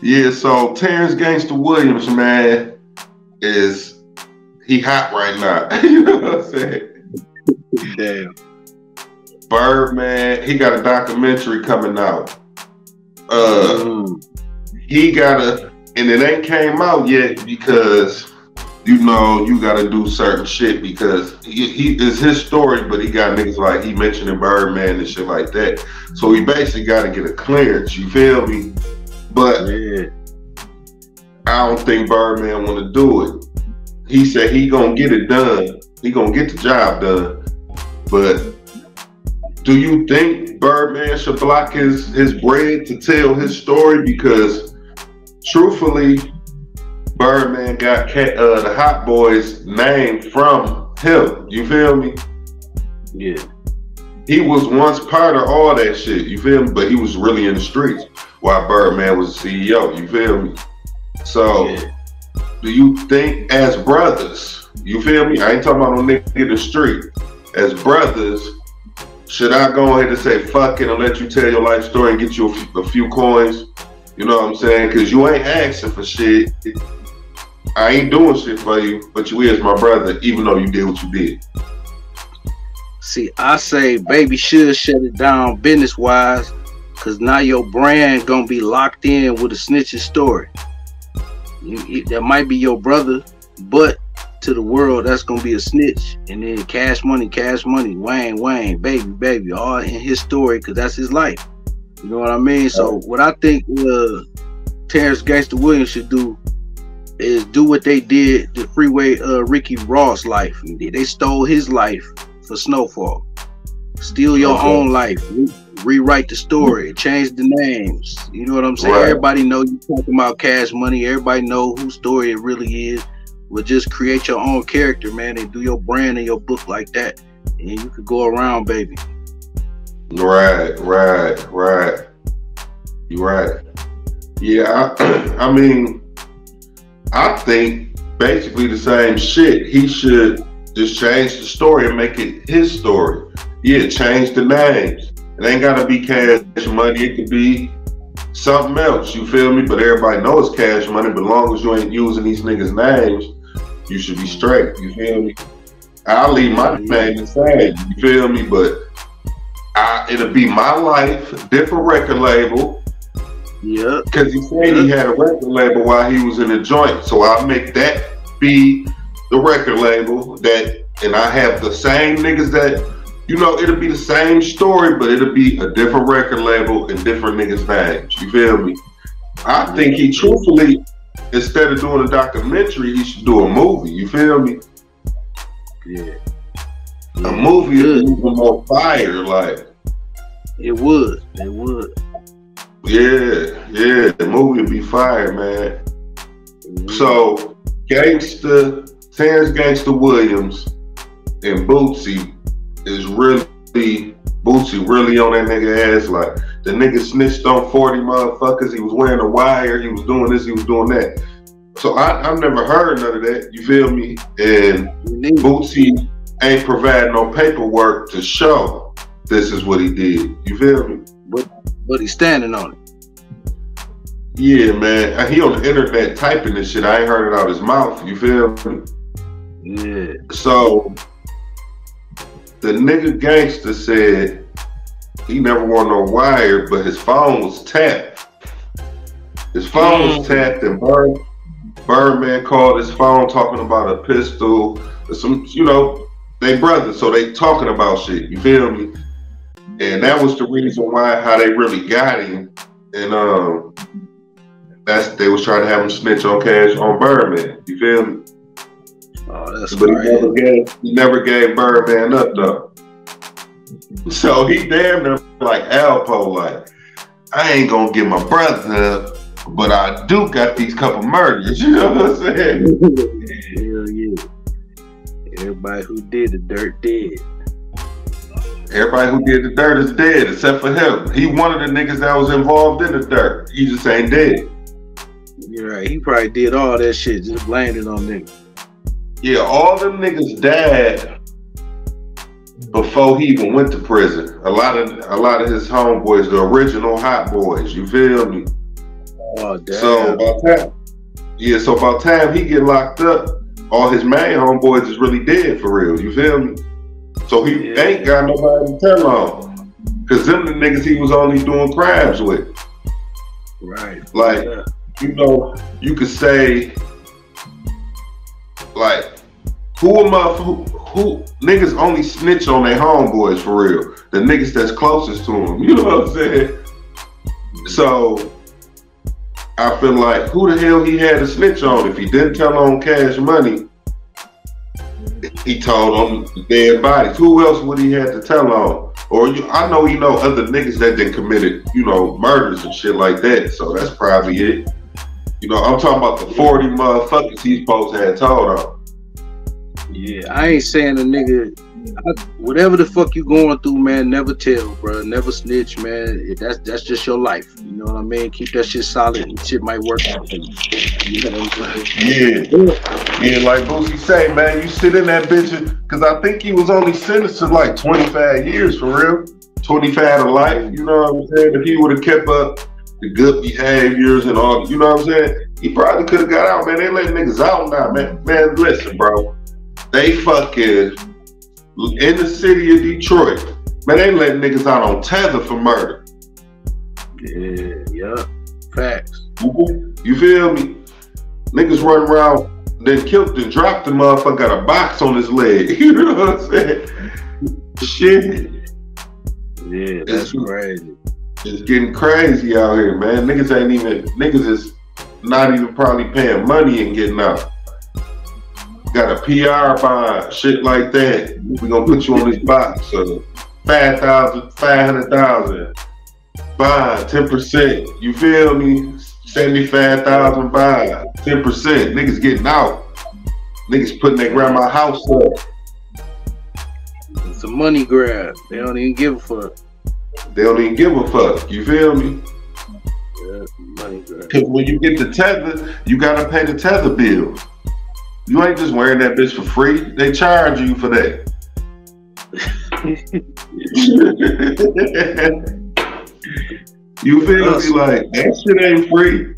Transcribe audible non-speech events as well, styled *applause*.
Yeah, so Terrance Gangsta Williams, man, is he hot right now. *laughs* you know what I'm saying? Damn. Birdman, he got a documentary coming out. Uh mm. he got a and it ain't came out yet because you know you gotta do certain shit because he, he is his story, but he got niggas like he mentioned in Birdman and shit like that. So he basically gotta get a clearance, you feel me? But yeah. I don't think Birdman want to do it. He said he gonna get it done. He gonna get the job done. But do you think Birdman should block his his bread to tell his story? Because truthfully, Birdman got uh, the Hot Boys name from him. You feel me? Yeah. He was once part of all that shit. You feel me? But he was really in the streets while Birdman was the CEO. You feel me? So, yeah. do you think as brothers, you feel me? I ain't talking about no nigga in the street. As brothers, should I go ahead and say fuck it and let you tell your life story and get you a a few coins? You know what I'm saying? Because you ain't asking for shit. I ain't doing shit for you, but you is my brother, even though you did what you did. See, I say baby should shut it down business wise Cause now your brand gonna be locked in with a snitching story. You, that might be your brother, but to the world, that's gonna be a snitch. And then cash money, cash money, Wayne, Wayne, baby, baby, all in his story, cause that's his life. You know what I mean? So what I think uh, Terrance Gangsta Williams should do is do what they did the freeway uh, Ricky Ross life. They stole his life for Snowfall. Steal your okay. own life rewrite the story, mm. change the names. You know what I'm saying? Right. Everybody know you talking about cash money. Everybody know whose story it really is. But just create your own character, man, and do your brand in your book like that, and you could go around, baby. Right, right, right. You're right. Yeah, I, *clears throat* I mean, I think basically the same shit. He should just change the story and make it his story. Yeah, change the names. It ain't gotta be cash money. It could be something else. You feel me? But everybody knows cash money. But long as you ain't using these niggas' names, you should be straight. You feel me? I'll leave my name inside. You feel me? But I, it'll be my life, different record label. Yeah. Because he said he had a record label while he was in the joint. So I'll make that be the record label that, and I have the same niggas that you know, it'll be the same story, but it'll be a different record label and different niggas' names. You feel me? I think he truthfully, instead of doing a documentary, he should do a movie. You feel me? Yeah. A movie is even more fire, like. It would. It would. Yeah, yeah. The movie would be fire, man. So, Gangster, Terrance Gangsta Williams, and Bootsy is really Bootsy really on that nigga ass. Like the nigga snitched on 40 motherfuckers. He was wearing a wire. He was doing this. He was doing that. So I, have never heard none of that. You feel me? And Bootsy ain't providing no paperwork to show this is what he did. You feel me? But but he's standing on it. Yeah, man. He on the internet typing this shit. I ain't heard it out his mouth. You feel me? Yeah. So the nigga gangster said he never wore no wire, but his phone was tapped. His phone was mm. tapped, and Bird, Birdman called his phone talking about a pistol. Some, you know, they brothers, so they talking about shit. You feel me? And that was the reason why how they really got him. And um, that's they was trying to have him snitch on cash on Birdman. You feel me? Oh, that's but he never gave he never gave Birdman up though. *laughs* So he damn near like Alpo, like I ain't gonna get my brother up, but I do got these couple murders. *laughs* You know what I'm saying? Hell yeah! Everybody who did the dirt dead. Everybody who did the dirt is dead except for him. He one of the niggas that was involved in the dirt. He just ain't dead. You're right. He probably did all that shit. Just blamed it on niggas. Yeah, all them niggas died before he even went to prison. A lot of a lot of his homeboys, the original hot boys, you feel me? Oh, damn. So time, yeah. So about time he get locked up, all his main homeboys is really dead for real. You feel me? So he Yeah. ain't got nobody to tell on. Cause them the niggas he was only doing crimes with. right. Like, Yeah. you know, you could say, like, who am I? Who, who niggas only snitch on their homeboys for real? The niggas that's closest to them. *laughs* You know what I'm saying? So, I feel like who the hell he had to snitch on? If he didn't tell on Cash Money, he told on dead bodies. Who else would he have to tell on? Or you, I know you know other niggas that done committed, you know, murders and shit like that. So that's probably it. You know, I'm talking about the 40 motherfuckers he's supposed to have told on. Yeah, I ain't saying a nigga. I, whatever the fuck you going through, man, never tell, bro. Never snitch, man. That's that's just your life. You know what I mean? Keep that shit solid, and shit might work out for you. You know what I'm saying? Yeah. Yeah, like Boosie say, man, you sit in that bitch, because I think he was only sentenced to like 25 years for real. 25 to life, you know what I'm saying? If he would have kept up the good behaviors and all, you know what I'm saying? He probably could have got out, man. They let niggas out now, man. Man, listen, bro. They fucking in the city of Detroit, man, they let niggas out on tether for murder. Yeah, yeah. Facts. You feel me? Niggas run around, then killed and dropped the motherfucker, got a box on his leg. *laughs* You know what I'm saying? Shit. Yeah, that's crazy. It's getting crazy out here, man. Niggas ain't even niggas is not even probably paying money and getting out. Got a PR bond, shit like that. We gonna put you on this box. So five thousand, five hundred thousand. Bond, ten percent. You feel me? Seventy-five thousand bond, ten percent. Niggas getting out. Niggas putting their grandma house up. It's a money grab. They don't even give a fuck. They don't even give a fuck. You feel me? Yeah, money. Cause when you get the tether, you gotta pay the tether bill. You ain't just wearing that bitch for free. They charge you for that. *laughs* you feel me? Like that shit ain't free.